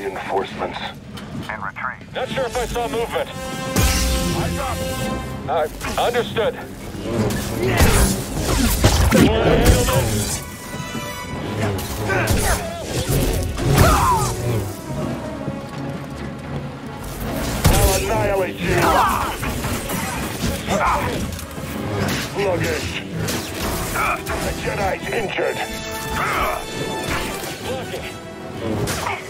reinforcements? In retreat. Not sure if I saw movement. Eyes up. Uh, understood. I'll annihilate you! Sluggish! The Jedi's injured! Traitor!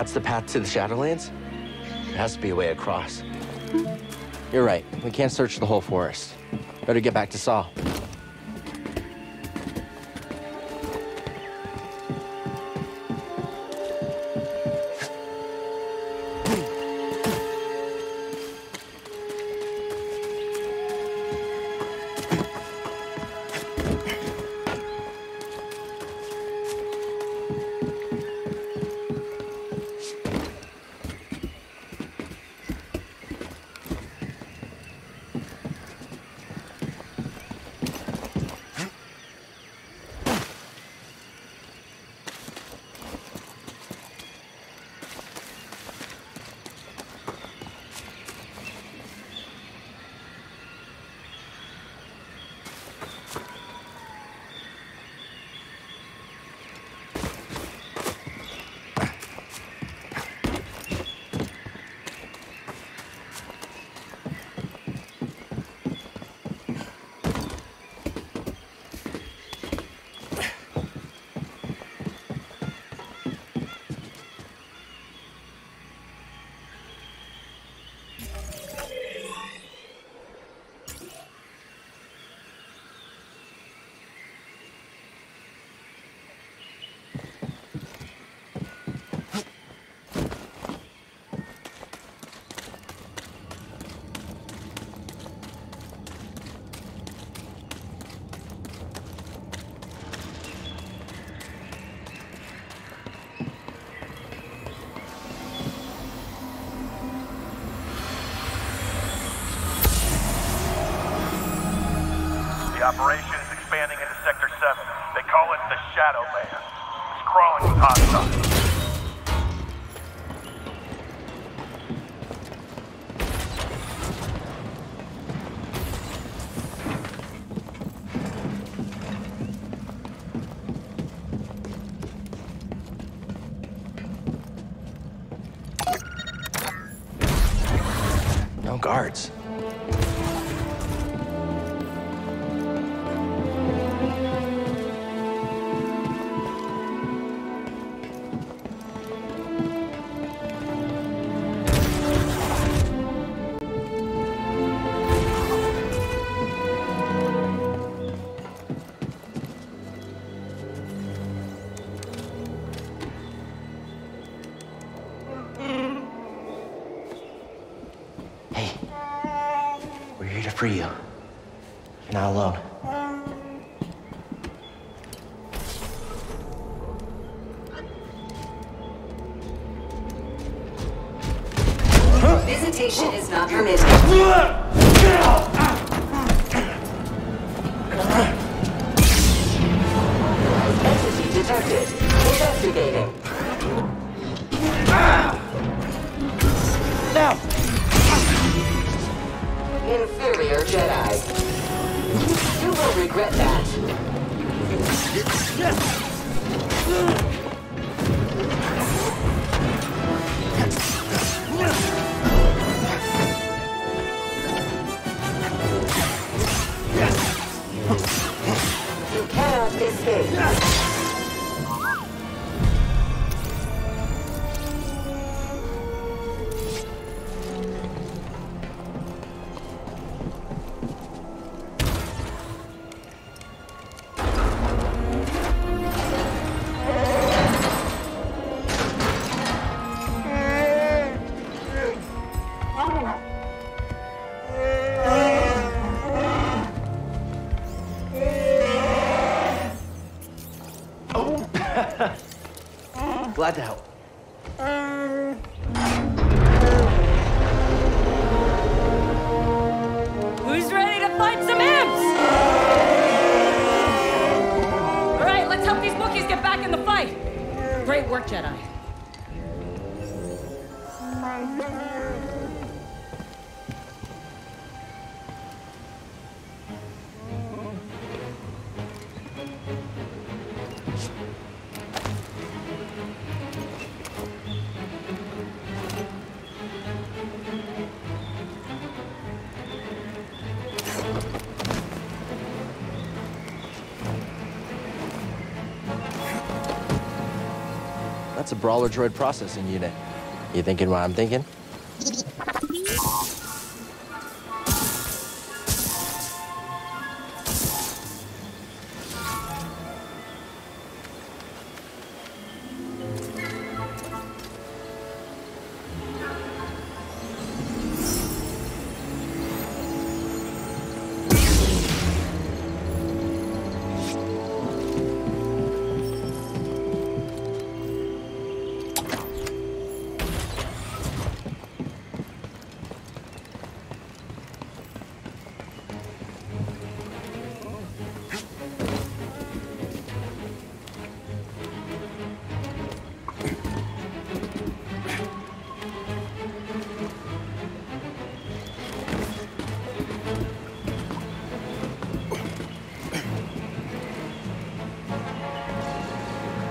That's the path to the Shadowlands? There has to be a way across. You're right. We can't search the whole forest. Better get back to Saw. Operation here to free you. You're not alone. Visitation is not permitted. Entity detected. Jedi. You will regret that. Glad to help. Um, who's ready to fight some imps? All right, let's help these Wookiees get back in the fight. Great work, Jedi. Brawler droid processing unit. You thinking what I'm thinking?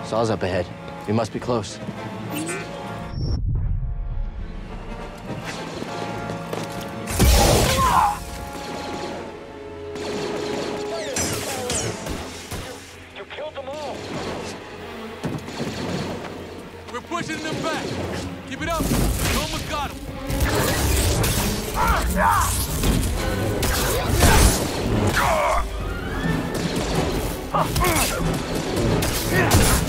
Saw's up ahead. We must be close. You killed them all. We're pushing them back. Keep it up. You almost got them. A ah! little ah! help. Ah!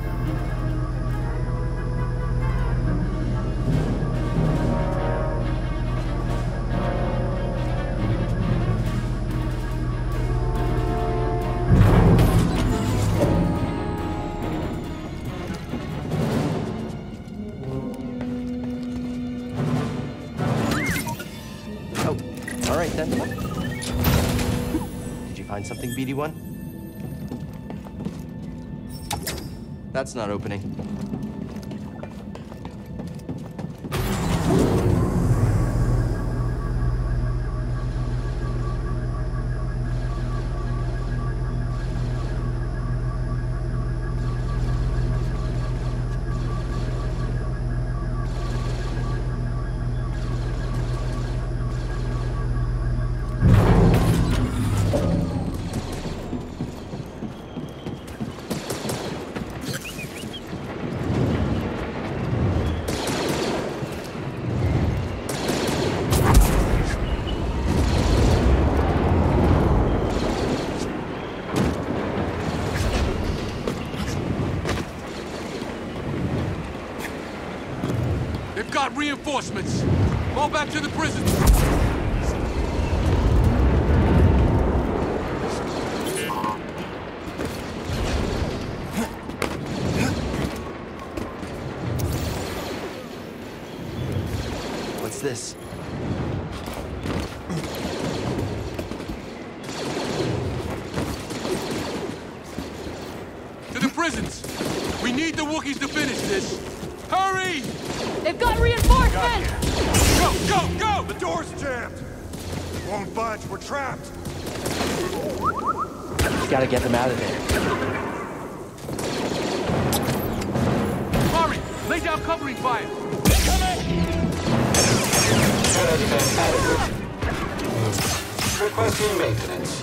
BD1? That's not opening. They've got reinforcements. Fall back to the prison. Gotta get them out of there. Murray, lay down covering fire. Jedi defense adequate. Requesting maintenance.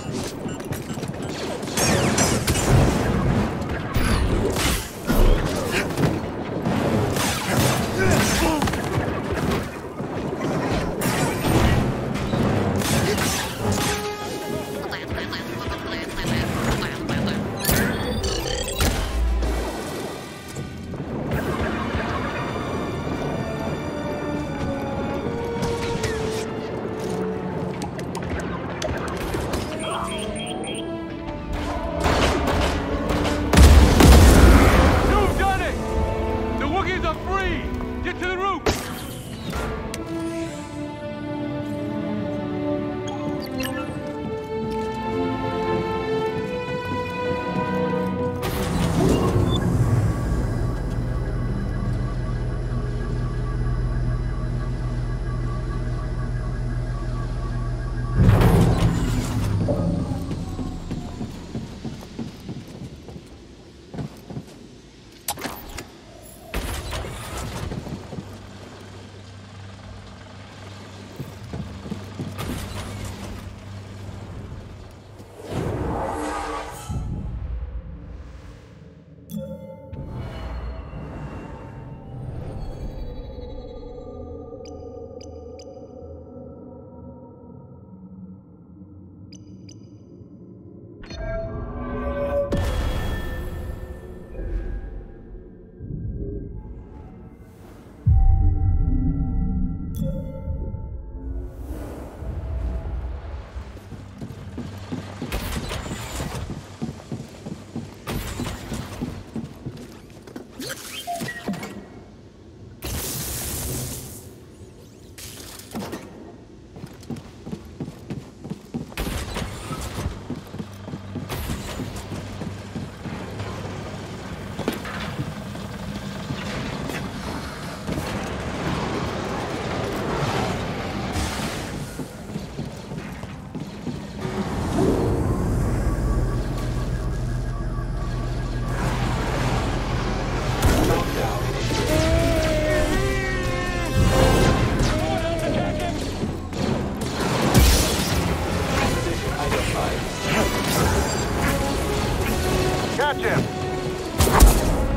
Catch him!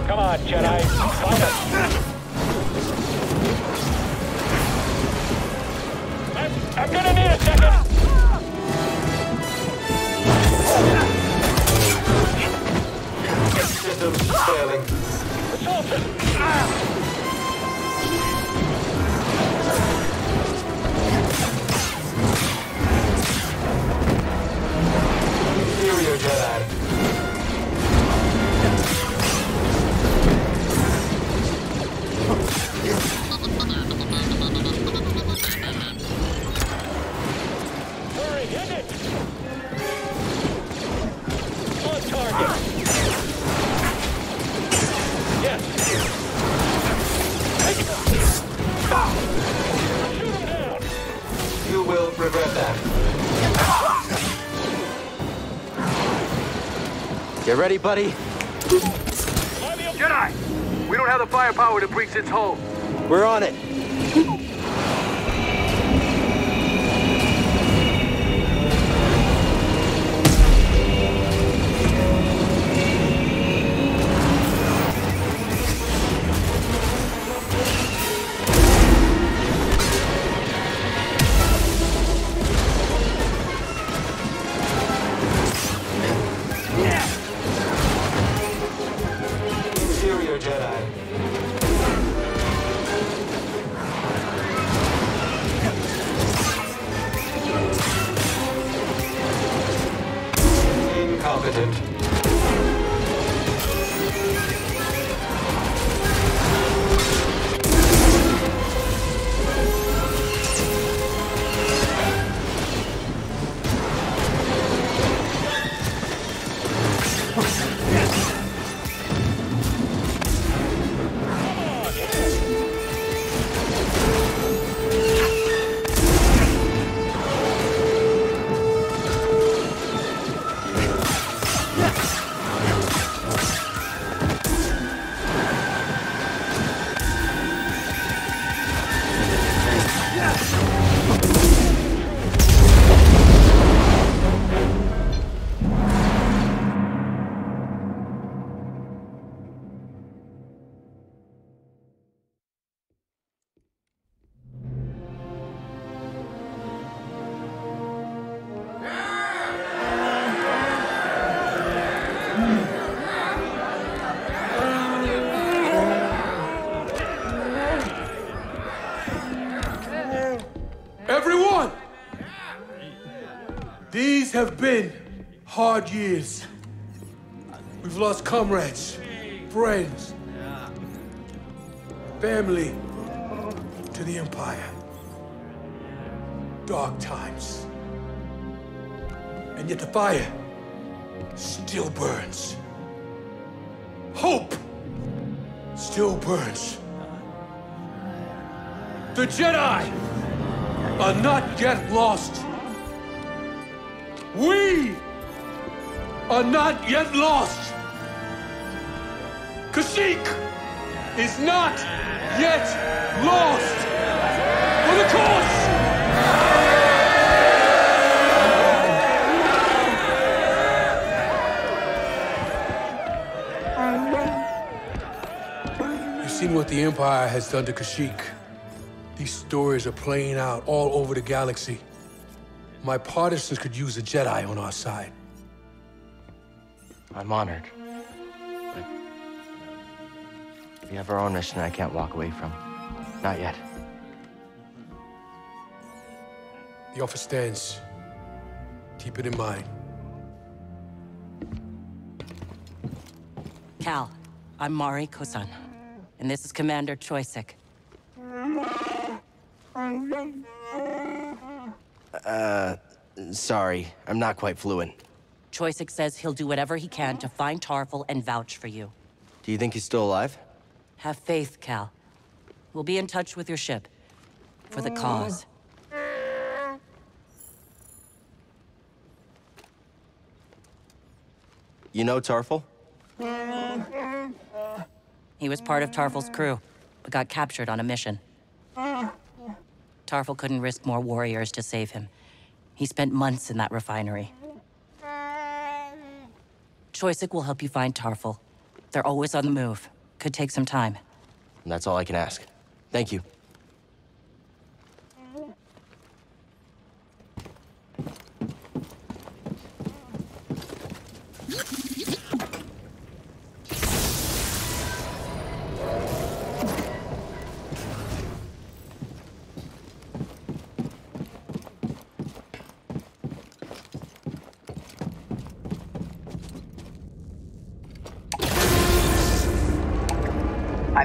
Come on, Jedi. Fight us. I'm, I'm gonna need a second. Systems failing. Assaulted. Inferior Jedi. Ready, buddy. Jedi! We don't have the firepower to breach its hull. We're on it. Have been hard years. We've lost comrades, friends, family to the Empire. Dark times. And yet the fire still burns. Hope still burns. The Jedi are not yet lost. We are not yet lost. Kashyyyk is not yet lost. For the cause! You've seen what the Empire has done to Kashyyyk. These stories are playing out all over the galaxy. My partisans could use a Jedi on our side. I'm honored. But we have our own mission I can't walk away from. Not yet. The offer stands. Keep it in mind. Cal, I'm Mari Kosan, and this is Commander Choyyssyk. Sorry, I'm not quite fluent. Choyyssyk says he'll do whatever he can to find Tarfful and vouch for you. Do you think he's still alive? Have faith, Cal. We'll be in touch with your ship. For the cause. You know Tarfful? He was part of Tarfful's crew, but got captured on a mission. Tarfful couldn't risk more warriors to save him. He spent months in that refinery. Choyyssyk will help you find Tarfful. They're always on the move. Could take some time. That's all I can ask. Thank you.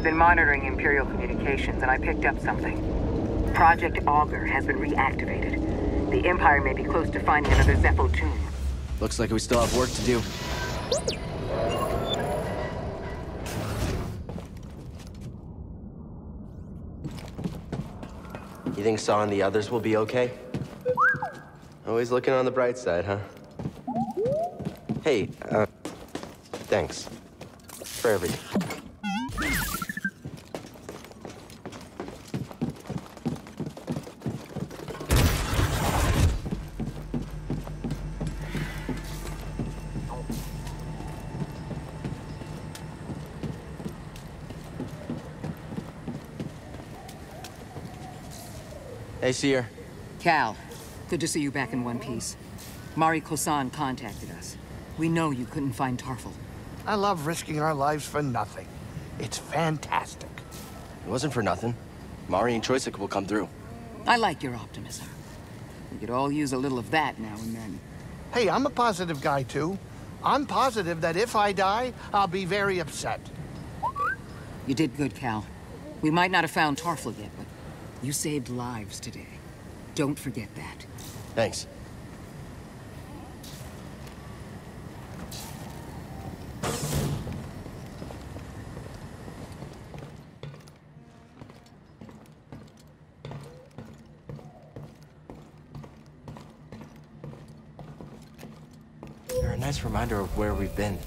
Been monitoring Imperial communications and I picked up something. Project Augur has been reactivated. The Empire may be close to finding another Zeffo tomb. Looks like we still have work to do. You think Saw and the others will be okay? Always looking on the bright side, huh? Hey, uh, thanks. For everything. Hey, Cere. Cal, good to see you back in one piece. Mari Kosan contacted us. We know you couldn't find Tarfful. I love risking our lives for nothing. It's fantastic. It wasn't for nothing. Mari and Choyyssyk will come through. I like your optimism. We could all use a little of that now and then. Hey, I'm a positive guy too. I'm positive that if I die, I'll be very upset. You did good, Cal. We might not have found Tarfful yet, but you saved lives today. Don't forget that. Thanks. They're a nice reminder of where we've been.